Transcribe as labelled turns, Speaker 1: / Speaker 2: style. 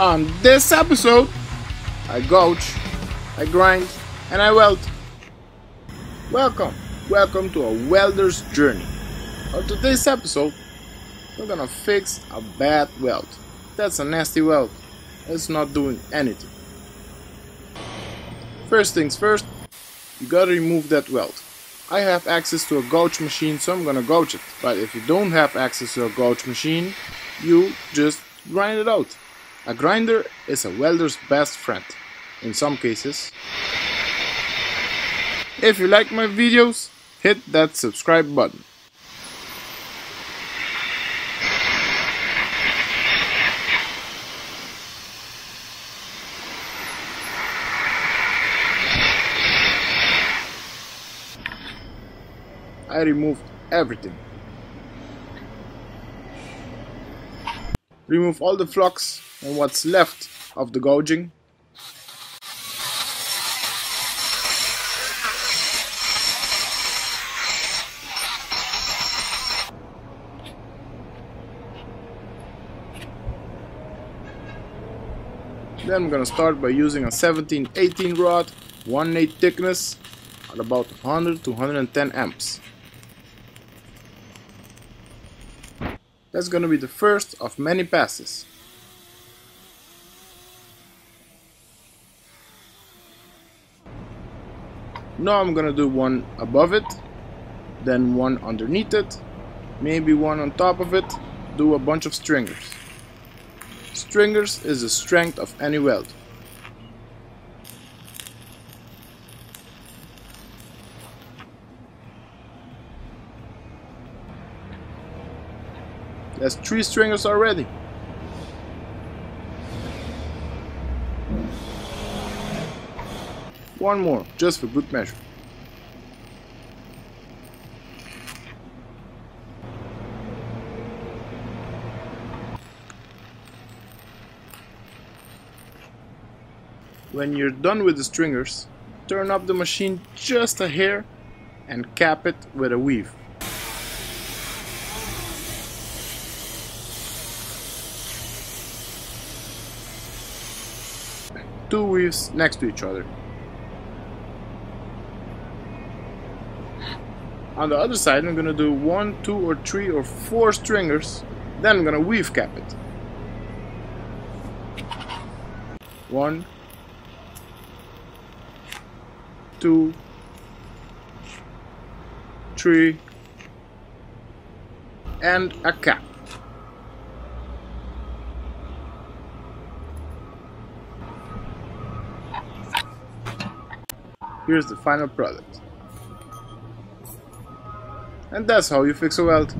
Speaker 1: On this episode, I gouge, I grind, and I weld. Welcome, welcome to a welder's journey. On today's episode, we're gonna fix a bad weld. That's a nasty weld. It's not doing anything. First things first, you gotta remove that weld. I have access to a gouge machine, so I'm gonna gouge it. But if you don't have access to a gouge machine, you just grind it out. A grinder is a welder's best friend, in some cases. If you like my videos, hit that subscribe button. I removed everything. Remove all the flux and what's left of the gouging. Then I'm gonna start by using a 7018 rod, 1 8 thickness, at about 100 to 110 amps. That's gonna be the first of many passes. Now I'm gonna do one above it, then one underneath it, maybe one on top of it, do a bunch of stringers. Stringers is the strength of any weld. There's three stringers already. One more, just for good measure. When you're done with the stringers, turn up the machine just a hair and cap it with a weave. Two weaves next to each other. On the other side I'm gonna do one, two or three or four stringers then I'm gonna weave cap it. One, two, three, and a cap. Here's the final product. And that's how you fix a weld.